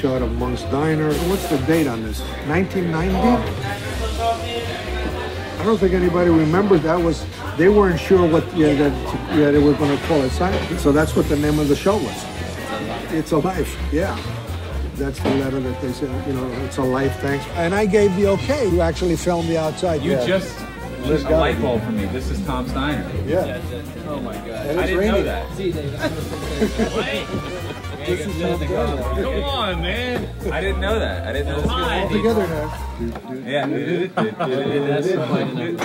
shot of Monk's Diner. What's the date on this? 1990? I don't think anybody remembers that was. They weren't sure what yeah, that yeah, they were going to call it So that's what the name of the show was. It's a life. Yeah. That's the letter that they said, you know, it's a life, thanks. And I gave the okay to actually film the outside. You yeah. just lit a light bulb for me. This is Tom's Diner. Yeah. Oh my god. I didn't know raining. that. This is Tom's Diner. Come on, man. I didn't know that. I didn't know this All together now. Yeah.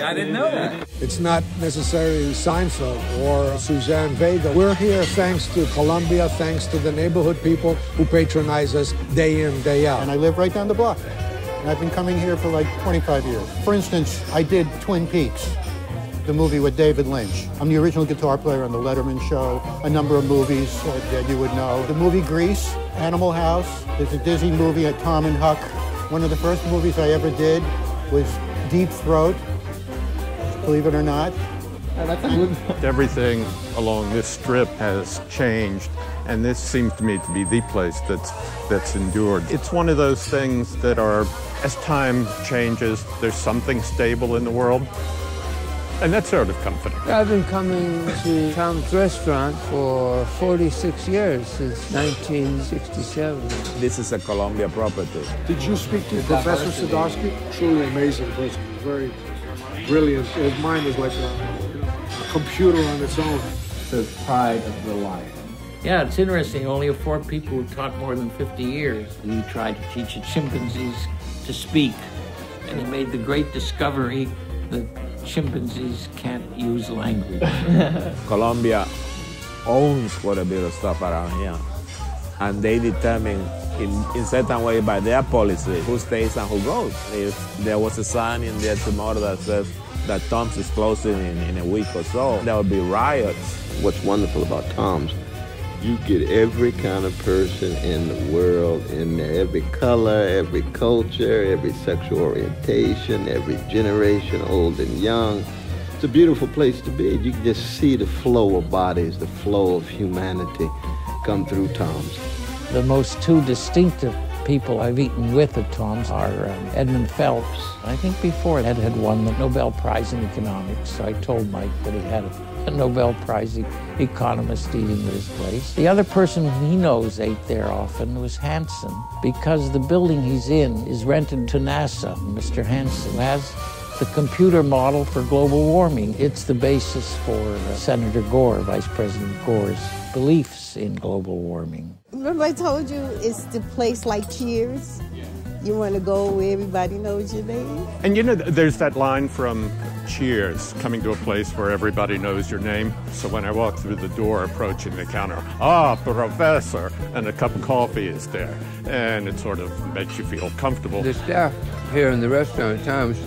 I didn't know that. It's not necessarily Seinfeld or Suzanne Vega. We're here thanks to Columbia, thanks to the neighborhood people who patronize us day in, day out. And I live right down the block. And I've been coming here for like 25 years. For instance, I did Twin Peaks, the movie with David Lynch. I'm the original guitar player on The Letterman Show, a number of movies uh, that you would know. The movie Grease, Animal House, there's a Disney movie at Tom and Huck. One of the first movies I ever did was Deep Throat, believe it or not. Everything along this strip has changed, and this seems to me to be the place that's that's endured. It's one of those things that are, as time changes, there's something stable in the world, and that's sort of comforting. I've been coming to Tom's restaurant for 46 years, since 1967. This is a Columbia property. Did you speak to Professor Sidorsky? Truly amazing person. Very brilliant. His mind is like a, a computer on its own. The pride of the lion. Yeah, it's interesting. Only four people who taught more than 50 years. He tried to teach chimpanzees to speak, and he made the great discovery that chimpanzees can't use language. Columbia owns quite a bit of stuff around here. And they determine in, in certain way by their policy who stays and who goes. If there was a sign in there tomorrow that says that Tom's is closing in, in a week or so, there would be riots. What's wonderful about Tom's, you get every kind of person in the world in there, every color, every culture, every sexual orientation, every generation, old and young. It's a beautiful place to be. You can just see the flow of bodies, the flow of humanity come through Tom's. the most two distinctive people I've eaten with at Tom's are um, Edmund Phelps. I think before Ed had won the Nobel Prize in Economics, so I told Mike that he had a, Nobel Prize economist eating at his place. The other person he knows ate there often was Hansen, because the building he's in is rented to NASA. Mr. Hansen has the computer model for global warming. It's the basis for uh, Senator Gore, Vice President Gore's beliefs in global warming. Remember I told you it's the place like Cheers? You want to go where everybody knows your name? And you know, there's that line from Cheers, coming to a place where everybody knows your name. So when I walk through the door, approaching the counter, ah, professor, and a cup of coffee is there, and it sort of makes you feel comfortable. The staff here in the restaurant at Tom's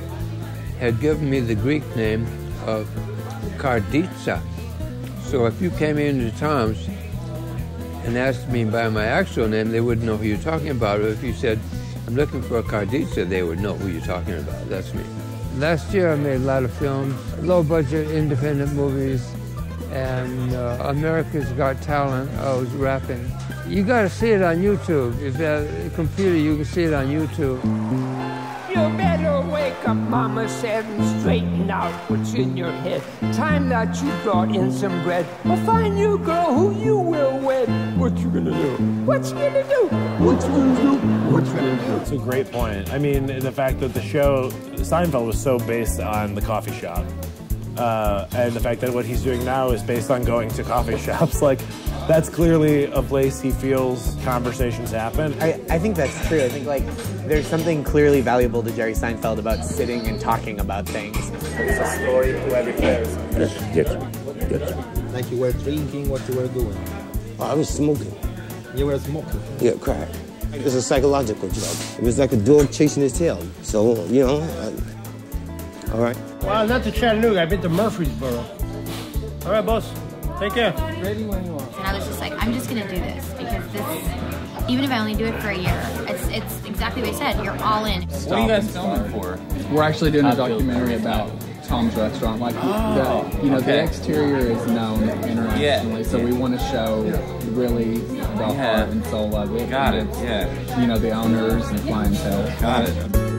had given me the Greek name of Karditsa. So if you came into Tom's and asked me by my actual name, they wouldn't know who you're talking about. Or if you said, I'm looking for a Karditsa, they would know who you're talking about. That's me. Last year I made a lot of films, low budget independent movies, and uh, America's Got Talent. I was rapping. You got to see it on YouTube. If you have a computer, you can see it on YouTube. Wake up, Mama said, and straighten out what's in your head. Time that you brought in some bread. A fine new girl who you will wed. What you gonna do? What you gonna do? What you gonna do? What you gonna do? It's a great point. I mean, the fact that the show Seinfeld was so based on the coffee shop, uh, and the fact that what he's doing now is based on going to coffee shops, like that's clearly a place he feels conversations happen. I, I think that's true. I think like there's something clearly valuable to Jerry Seinfeld about sitting and talking about things. It's a story to every person. Yes, yes. Like you were drinking, what you were doing. I was smoking. You were smoking. Yeah, crack. It's a psychological drug. It was like a dog chasing his tail. So, you know, I, all right. Well, not to Chattanooga. I've been to Murfreesboro. All right, boss. Take care. Ready when you are. And I was just like, I'm just gonna do this because this, even if I only do it for a year, it's it's exactly what I said. You're all in. What are you guys filming for? We're actually doing a documentary about Tom's Restaurant. Like Oh, the, you know, the exterior is known internationally, so we want to show really the Yeah. heart and soul of it. Got and it, it's, You know, the owners and clientele. Got it.